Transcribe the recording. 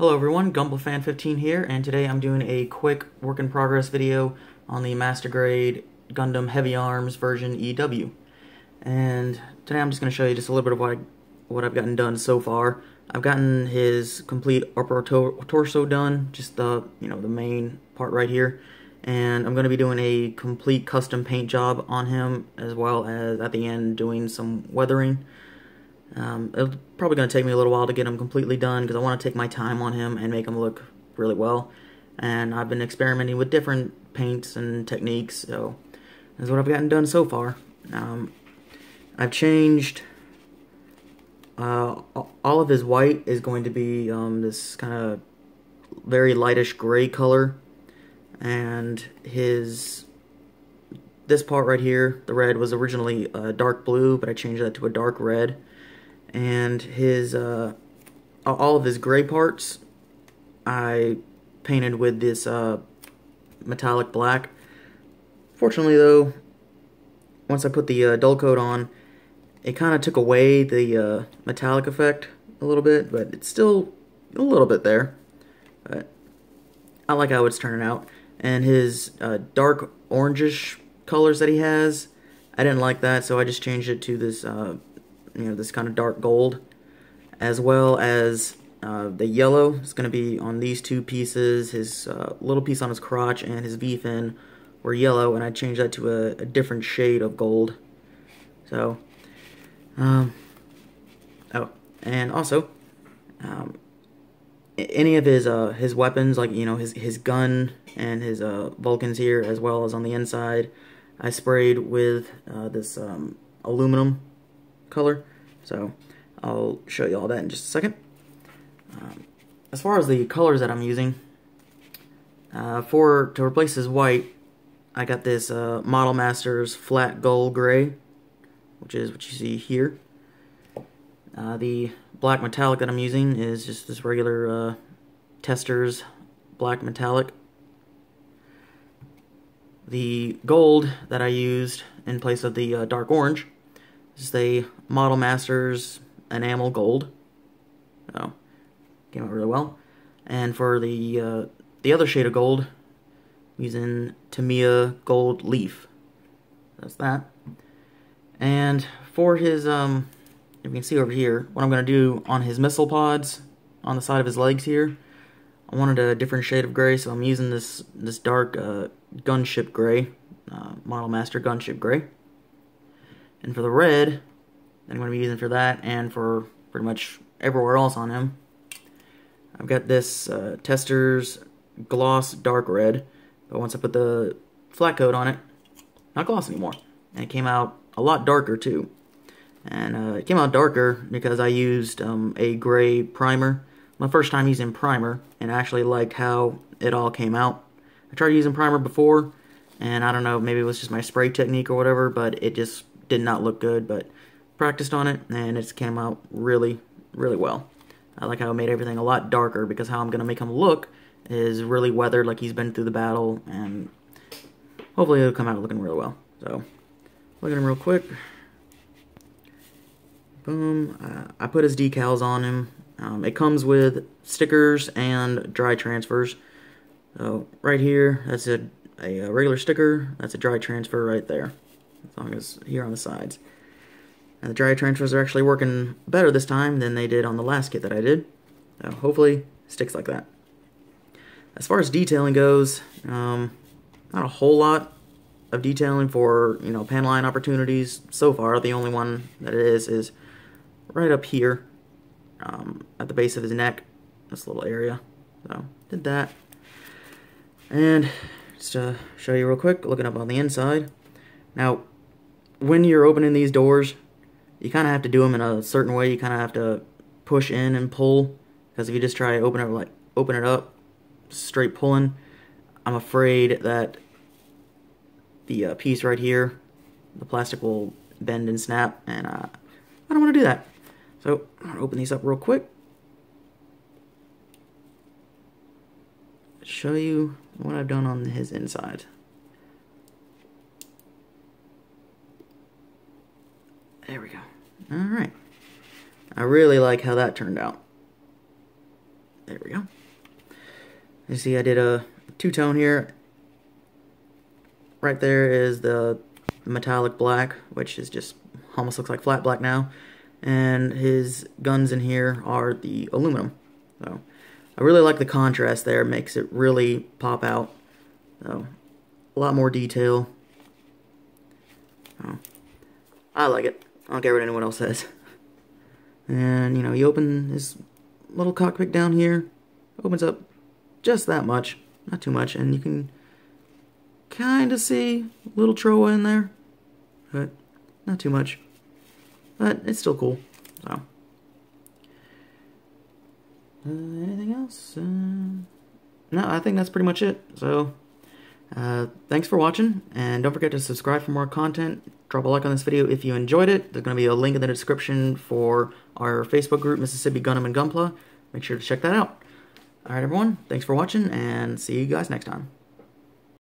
Hello everyone, Gunplafan15 here, and today I'm doing a quick work in progress video on the Master Grade Gundam Heavyarms version EW. And today I'm just going to show you just a little bit of what, I, what I've gotten done so far. I've gotten his complete upper to torso done, just the, you know, the main part right here. And I'm going to be doing a complete custom paint job on him, as well as at the end doing some weathering. Um, it's probably going to take me a little while to get him completely done because I want to take my time on him and make him look really well. And I've been experimenting with different paints and techniques, so that's what I've gotten done so far. Um, I've changed uh, all of his white is going to be um, this kind of very lightish gray color, and his this part right here, the red was originally uh, dark blue, but I changed that to a dark red and his uh, all of his gray parts I painted with this uh, metallic black. Fortunately though, once I put the uh, dull coat on, it kind of took away the uh, metallic effect a little bit, but it's still a little bit there. But I like how it's turning out. And his uh, dark orangish colors that he has, I didn't like that, so I just changed it to this uh, you know this kind of dark gold as well as uh, the yellow is going to be on these two pieces. His uh, little piece on his crotch and his V-fin were yellow and I changed that to a, a different shade of gold. So um, oh and also um, any of his uh, his weapons like you know his his gun and his uh, Vulcans here as well as on the inside I sprayed with uh, this um, aluminum color. So I'll show you all that in just a second. Um, as far as the colors that I'm using, uh, for to replace this white, I got this uh, Model Masters flat gold gray, which is what you see here. Uh, the black metallic that I'm using is just this regular uh, Testors black metallic. The gold that I used in place of the uh, dark orange the Model Masters Enamel Gold. So, came out really well. And for the uh, the other shade of gold, using Tamiya Gold Leaf. That's that. And for his, um, if you can see over here, what I'm going to do on his missile pods, on the side of his legs here, I wanted a different shade of gray, so I'm using this, this dark uh, gunship gray, uh, Model Master gunship gray. And for the red, I'm going to be using for that and for pretty much everywhere else on him. I've got this uh, Testors Gloss Dark Red, but once I put the flat coat on it, not gloss anymore. And it came out a lot darker too. And uh, it came out darker because I used um, a gray primer. My first time using primer, and I actually liked how it all came out. I tried using primer before, and I don't know, maybe it was just my spray technique or whatever, but it just did not look good, but practiced on it, and it came out really, really well. I like how it made everything a lot darker, because how I'm going to make him look is really weathered, like he's been through the battle, and hopefully it'll come out looking real well. So, look at him real quick. Boom. Uh, I put his decals on him. Um, it comes with stickers and dry transfers. So, right here, that's a, a regular sticker. That's a dry transfer right there as long as here on the sides. And the dry transfers are actually working better this time than they did on the last kit that I did. So hopefully sticks like that. As far as detailing goes, um, not a whole lot of detailing for, you know, pan line opportunities so far. The only one that it is is right up here um, at the base of his neck, this little area. So, did that. And just to show you real quick, looking up on the inside. Now, when you're opening these doors, you kind of have to do them in a certain way. You kind of have to push in and pull because if you just try to open it like open it up straight pulling, I'm afraid that the uh, piece right here, the plastic will bend and snap, and uh, I don't want to do that. So I'm gonna open these up real quick. Show you what I've done on his inside. There we go. Alright. I really like how that turned out. There we go. You see I did a two-tone here. Right there is the metallic black, which is just almost looks like flat black now. And his guns in here are the aluminum. So I really like the contrast there. It makes it really pop out. So a lot more detail. Oh, I like it. I don't care what anyone else says. And, you know, you open his little cockpit down here. Opens up just that much. Not too much. And you can kind of see little Trowa in there. But not too much. But it's still cool. So. Uh, anything else? Uh, no, I think that's pretty much it. So, uh, thanks for watching, and don't forget to subscribe for more content. Drop a like on this video if you enjoyed it. There's going to be a link in the description for our Facebook group, Mississippi Gundam and Gunpla. Make sure to check that out. Alright everyone, thanks for watching, and see you guys next time.